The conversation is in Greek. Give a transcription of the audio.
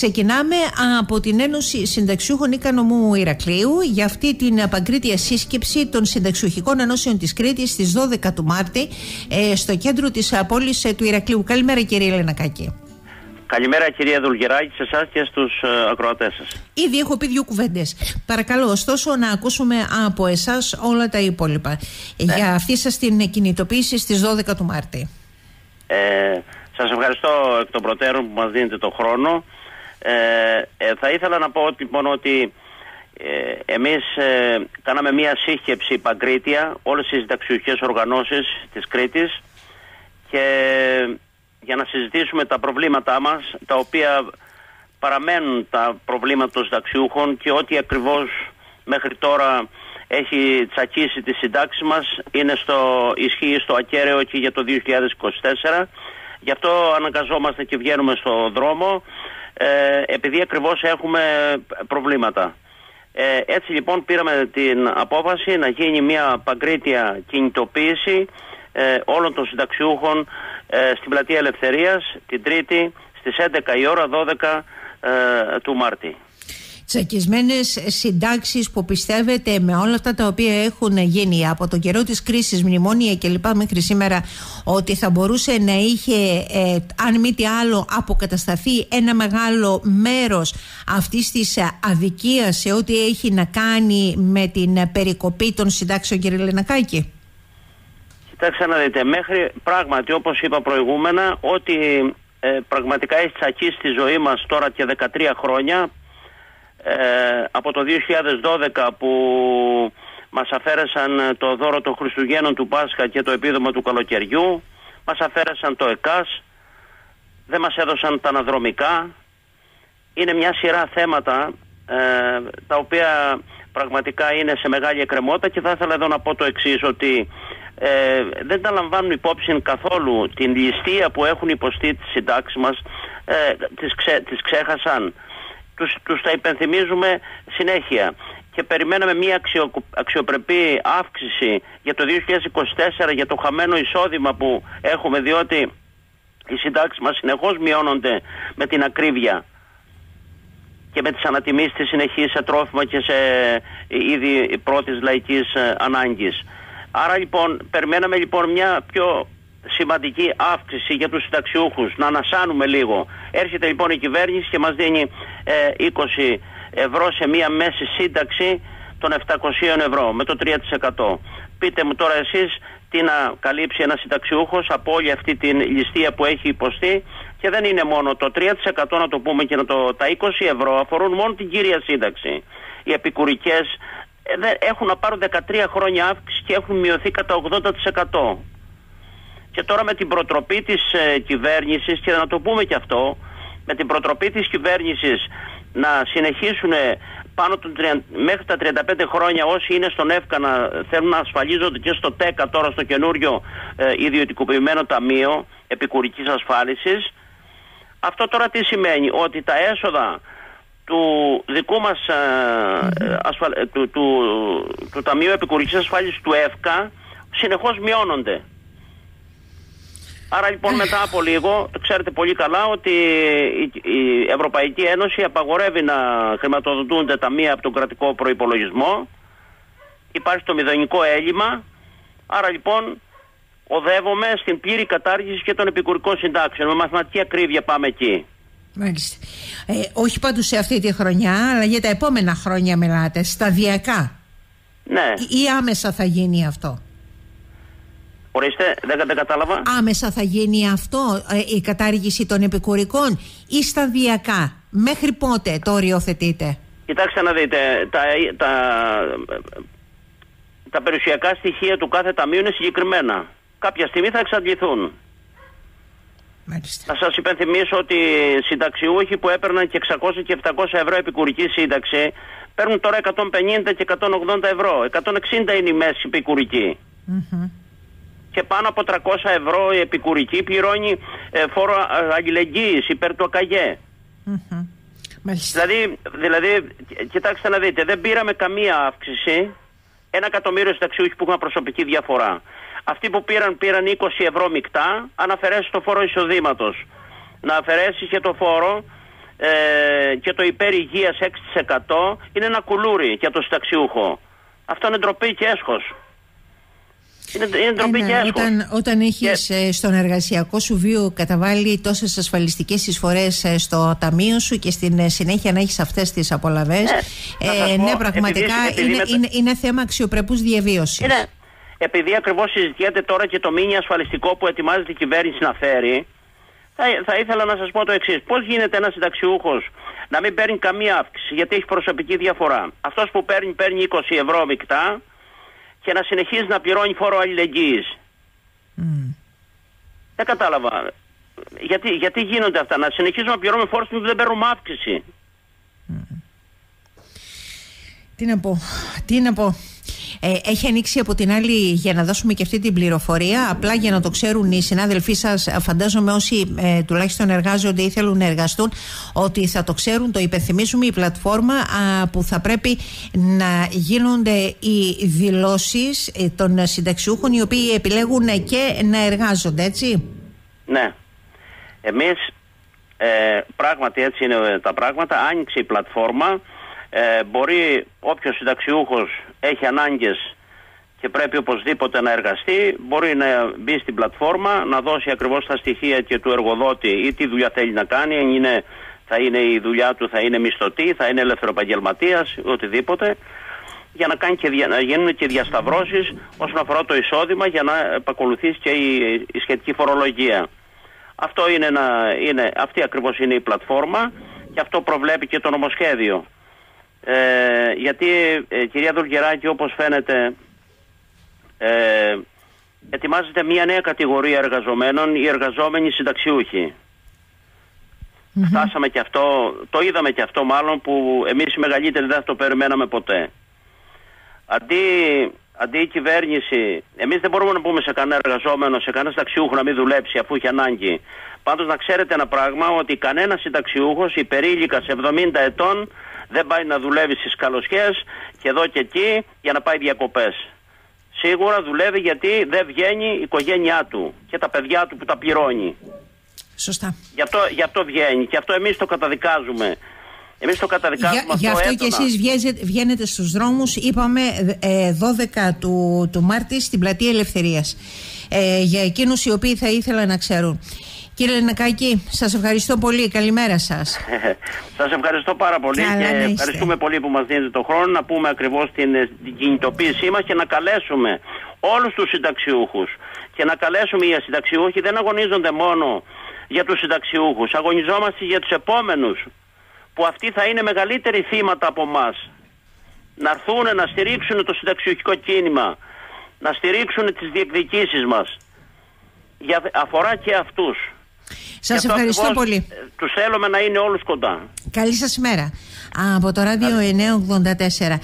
Ξεκινάμε από την Ένωση Συνταξιούχων Ικανομού Ηρακλείου για αυτή την παγκρίτια σύσκεψη των συνταξιούχικών ενώσεων της Κρήτης στις 12 του Μάρτη ε, στο κέντρο της πόλης του Ηρακλείου. Καλημέρα κύριε Ελενακάκη. Καλημέρα κυρία Δουλγεράκη σε εσάς και στους ε, ακροατές σας. Ήδη έχω πει δύο κουβέντες. Παρακαλώ ωστόσο να ακούσουμε από εσάς όλα τα υπόλοιπα ναι. για αυτή σας την κινητοποίηση στις 12 του Μάρτη. Ε, σας ευχαριστώ εκ των προτέρων που μας δίνετε το χρόνο. Ε, ε, θα ήθελα να πω ότι, λοιπόν, ότι ε, εμείς ε, κάναμε μία σύσκεψη παγκρίτια όλες τις συνταξιουχές οργανώσεις της Κρήτης και για να συζητήσουμε τα προβλήματά μας τα οποία παραμένουν τα προβλήματα των συνταξιούχων και ό,τι ακριβώς μέχρι τώρα έχει τσακίσει τη συντάξη μας είναι στο, ισχύει στο ακέραιο και για το 2024 γι' αυτό αναγκαζόμαστε και βγαίνουμε στο δρόμο ε, επειδή ακριβώς έχουμε προβλήματα. Ε, έτσι λοιπόν πήραμε την απόφαση να γίνει μια παγκρίτια κινητοποίηση ε, όλων των συνταξιούχων ε, στην Πλατεία Ελευθερίας την Τρίτη στις 11 η ώρα 12 ε, του Μάρτη τσακισμένες συντάξεις που πιστεύετε με όλα αυτά τα οποία έχουν γίνει από τον καιρό της κρίσης, μνημόνια κλπ μέχρι σήμερα ότι θα μπορούσε να είχε ε, αν μη τι άλλο αποκατασταθεί ένα μεγάλο μέρος αυτής της αδικίας σε ό,τι έχει να κάνει με την περικοπή των συντάξεων κύριε Λενακάκη. Κοιτάξτε να δείτε, μέχρι πράγματι όπως είπα προηγούμενα ότι ε, πραγματικά έχει τσακίσει τη ζωή μας τώρα και 13 χρόνια ε, από το 2012 που μας αφαίρεσαν το δώρο των Χριστουγέννων του Πάσχα και το επίδομα του καλοκαιριού μας αφαίρεσαν το ΕΚΑΣ δεν μας έδωσαν τα αναδρομικά. Είναι μια σειρά θέματα ε, τα οποία πραγματικά είναι σε μεγάλη εκκρεμότητα και θα ήθελα εδώ να πω το εξής ότι ε, δεν τα λαμβάνουν υπόψη καθόλου την ληστεία που έχουν υποστεί τις συντάξεις μας ε, τις, τις ξέχασαν τους, τους τα υπενθυμίζουμε συνέχεια και περιμέναμε μια αξιο, αξιοπρεπή αύξηση για το 2024 για το χαμένο εισόδημα που έχουμε διότι οι συντάξεις μας συνεχώς μειώνονται με την ακρίβεια και με τις ανατιμήσεις της συνεχής σε τρόφιμα και σε είδη πρώτης λαϊκής ε, ανάγκης. Άρα λοιπόν περιμέναμε λοιπόν μια πιο σημαντική αύξηση για τους συνταξιούχους, να ανασάνουμε λίγο. Έρχεται λοιπόν η κυβέρνηση και μας δίνει 20 ε, ευρώ σε μία μέση σύνταξη των 700 ευρώ με το 3%. Πείτε μου τώρα εσείς τι να καλύψει ένας συνταξιούχος από όλη αυτή την ληστεία που έχει υποστεί και δεν είναι μόνο το 3% να το πούμε και να το, τα 20 ευρώ αφορούν μόνο την κύρια σύνταξη. Οι επικουρικές ε, έχουν να πάρουν 13 χρόνια αύξηση και έχουν μειωθεί κατά 80%. Και τώρα με την προτροπή της ε, κυβέρνησης και να το πούμε και αυτό, με την προτροπή της κυβέρνησης να συνεχίσουν πάνω του, μέχρι τα 35 χρόνια όσοι είναι στον ΕΦΚΑ να θέλουν να ασφαλίζονται και στο ΤΕΚΑ τώρα στο καινούριο ε, ιδιωτικοποιημένο ταμείο επικουρικής ασφάλισης. Αυτό τώρα τι σημαίνει, ότι τα έσοδα του δικού μας ε, ασφαλ, ε, του, του, του, Ταμείου Επικουρικής Ασφάλισης του ΕΦΚΑ συνεχώς μειώνονται. Άρα λοιπόν μετά από λίγο, ξέρετε πολύ καλά ότι η Ευρωπαϊκή Ένωση απαγορεύει να χρηματοδοτούνται ταμεία από τον κρατικό προϋπολογισμό. Υπάρχει το μηδενικό έλλειμμα. Άρα λοιπόν οδεύομαι στην πλήρη κατάργηση και των επικουρικών συντάξεων. Με μαθηματική ακρίβεια πάμε εκεί. Μάλιστα. Ε, όχι πάντως σε αυτή τη χρονιά, αλλά για τα επόμενα χρόνια μιλάτε, σταδιακά. Ναι. Ή άμεσα θα γίνει αυτό. Ορίστε, δεν, δεν κατάλαβα. Άμεσα θα γίνει αυτό ε, η κατάργηση των επικουρικών ή σταδιακά; Μέχρι πότε το οριοθετείτε; Κοιτάξτε να δείτε, τα, τα, τα περιουσιακά στοιχεία του κάθε ταμείου είναι συγκεκριμένα. Κάποια στιγμή θα εξαντληθούν. Μάλιστα. Να σας υπενθυμίσω ότι συνταξιούχοι που έπαιρναν και 600 και 700 ευρώ επικουρική σύνταξη παίρνουν τώρα 150 και 180 ευρώ. 160 είναι η μέση επικουρική και πάνω από 300 ευρώ η επικουρική πληρώνει ε, φόρο αλληλεγγύης υπέρ του ΑΚΑΓΕ. Δηλαδή, δηλαδή, κοιτάξτε να δείτε, δεν πήραμε καμία αύξηση. Ένα εκατομμύριο συνταξιούχοι που είχαν προσωπική διαφορά. Αυτοί που πήραν, πήραν 20 ευρώ μεικτά, αν αφαιρέσεις το φόρο εισοδήματος. Να αφαιρέσεις και το φόρο ε, και το υπερ-υγείας 6% είναι ένα κουλούρι για το συνταξιούχο. Αυτό είναι ντροπή και έσχος. Είναι, είναι ντροπή και έσχος. Όταν, όταν έχεις ε, στον εργασιακό σου βίο καταβάλει τόσες ασφαλιστικές εισφορές ε, στο ταμείο σου και στην ε, συνέχεια να έχεις αυτές τις απολαβές, Ναι, ναι πραγματικά είναι, είναι, είναι θέμα αξιοπρεπούς διαβίωσης. Είναι, επειδή ακριβώς συζητιέται τώρα και το μήνυμα ασφαλιστικό που ετοιμάζεται η κυβέρνηση να φέρει, θα, θα ήθελα να σας πω το εξής. Πώς γίνεται ένας συνταξιούχος να μην παίρνει καμία αύξηση, γιατί έχει προσωπική διαφορά. Αυτός που παίρνει, παίρνει 20 ευρώ μεικτά και να συνεχίζει να πληρώνει φόρο αλληλεγγύης. Mm. Δεν κατάλαβα. Γιατί, γιατί γίνονται αυτά, να συνεχίζουμε να πληρώνουμε φόρο που δεν παίρνουμε αύξηση. Τι να πω, τι να πω. Ε, έχει ανοίξει από την άλλη για να δώσουμε και αυτή την πληροφορία. Απλά για να το ξέρουν οι συνάδελφοί σας, φαντάζομαι όσοι ε, τουλάχιστον εργάζονται ή θέλουν να εργαστούν, ότι θα το ξέρουν, το υπενθυμίζουμε η πλατφόρμα α, που θα πρέπει να γίνονται οι δηλώσεις ε, των συνταξιούχων οι οποίοι επιλέγουν και να εργάζονται, έτσι. Ναι. Εμείς ε, πράγματι έτσι είναι τα πράγματα. Άνοιξε η πλατφόρμα. Ε, μπορεί όποιος συνταξιούχος έχει ανάγκες και πρέπει οπωσδήποτε να εργαστεί, μπορεί να μπει στην πλατφόρμα, να δώσει ακριβώς τα στοιχεία και του εργοδότη ή τι δουλειά θέλει να κάνει, αν είναι, θα είναι η δουλειά του, θα είναι μισθωτή, θα είναι ελευθεροπαγγελματίας, οτιδήποτε, για να, κάνει και, να γίνουν και διασταυρώσεις όσον αφορά το εισόδημα για να επακολουθήσει και η, η σχετική φορολογία. Αυτό είναι ένα, είναι, αυτή ακριβώς είναι η πλατφόρμα και αυτό προβλέπει και το νομοσχέδιο. Ε, γιατί ε, κυρία Δουλγεράκη όπως φαίνεται ε, ετοιμάζεται μια νέα κατηγορία εργαζομένων οι εργαζόμενοι συνταξιούχοι. Φτάσαμε και αυτό, το είδαμε και αυτό μάλλον που εμείς οι μεγαλύτεροι δεν το περιμέναμε ποτέ. Αντί, αντί η κυβέρνηση, εμείς δεν μπορούμε να πούμε σε κανένα εργαζόμενο, σε κανένα συνταξιούχο να μην δουλέψει αφού έχει ανάγκη. Πάντως να ξέρετε ένα πράγμα ότι κανένας συνταξιούχος υπερήλικα σε 70 ετών δεν πάει να δουλεύει στις καλοσχές και εδώ και εκεί για να πάει διακοπές. Σίγουρα δουλεύει γιατί δεν βγαίνει η οικογένειά του και τα παιδιά του που τα πληρώνει. Σωστά. Γι' αυτό, γι αυτό βγαίνει και αυτό εμείς το καταδικάζουμε. Εμείς το καταδικάζουμε για, Γι' αυτό και εσείς βγαίνετε, βγαίνετε στους δρόμους, είπαμε ε, 12 του, του Μάρτη στην Πλατεία Ελευθερίας. Ε, για εκείνους οι οποίοι θα ήθελαν να ξέρουν. Κύριε Λενακάκη, σας ευχαριστώ πολύ. Καλημέρα σας. σας ευχαριστώ πάρα πολύ Καλά και να είστε. ευχαριστούμε πολύ που μας δίνετε τον χρόνο να πούμε ακριβώς την, την κινητοποίησή μας και να καλέσουμε όλους τους συνταξιούχους. Και να καλέσουμε οι συνταξιούχοι δεν αγωνίζονται μόνο για τους συνταξιούχους. Αγωνιζόμαστε για τους επόμενους που αυτοί θα είναι μεγαλύτεροι θύματα από εμά. Να έρθουν να στηρίξουν το συνταξιούχικο κίνημα, να στηρίξουν τις διεκδικήσεις μας. Για, αφορά και αυτούς. Σας ευχαριστώ πολύ. Τους θέλουμε να είναι όλους κοντά. Καλή σας μέρα. Από το ράδιο 984.